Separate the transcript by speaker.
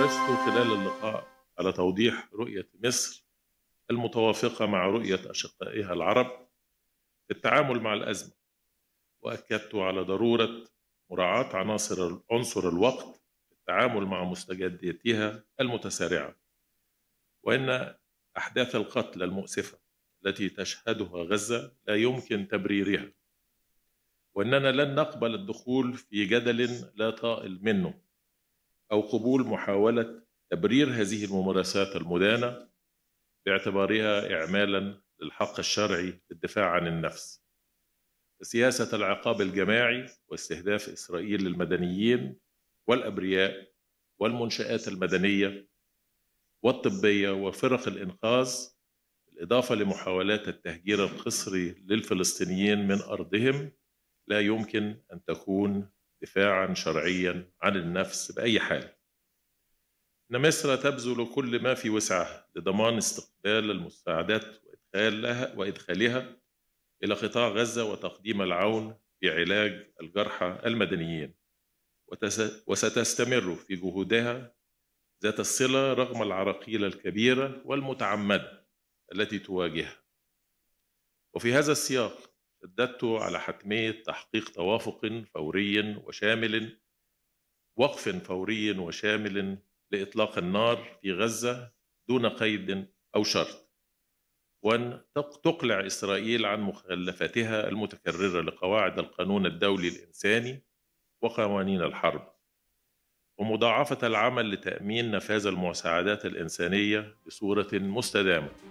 Speaker 1: حرصت خلال اللقاء على توضيح رؤية مصر المتوافقة مع رؤية أشقائها العرب في التعامل مع الأزمة وأكدت على ضرورة مراعاة عناصر عنصر الوقت في التعامل مع مستجداتها المتسارعة وإن أحداث القتل المؤسفة التي تشهدها غزة لا يمكن تبريرها وأننا لن نقبل الدخول في جدل لا طائل منه. أو قبول محاولة تبرير هذه الممارسات المدانة باعتبارها إعمالا للحق الشرعي للدفاع عن النفس. سياسة العقاب الجماعي واستهداف إسرائيل للمدنيين والأبرياء والمنشآت المدنية والطبية وفرق الإنقاذ بالإضافة لمحاولات التهجير القسري للفلسطينيين من أرضهم لا يمكن أن تكون دفاعا شرعيا عن النفس بأي حال. إن مصر تبذل كل ما في وسعها لضمان استقبال المساعدات وإدخالها وإدخالها إلى قطاع غزة وتقديم العون في علاج الجرحى المدنيين. وستستمر في جهودها ذات الصلة رغم العراقيل الكبيرة والمتعمدة التي تواجهها. وفي هذا السياق شددت على حتمية تحقيق توافق فوري وشامل وقف فوري وشامل لإطلاق النار في غزة دون قيد أو شرط وأن تقلع إسرائيل عن مخلفاتها المتكررة لقواعد القانون الدولي الإنساني وقوانين الحرب. ومضاعفة العمل لتأمين نفاذ المساعدات الإنسانية بصورة مستدامة.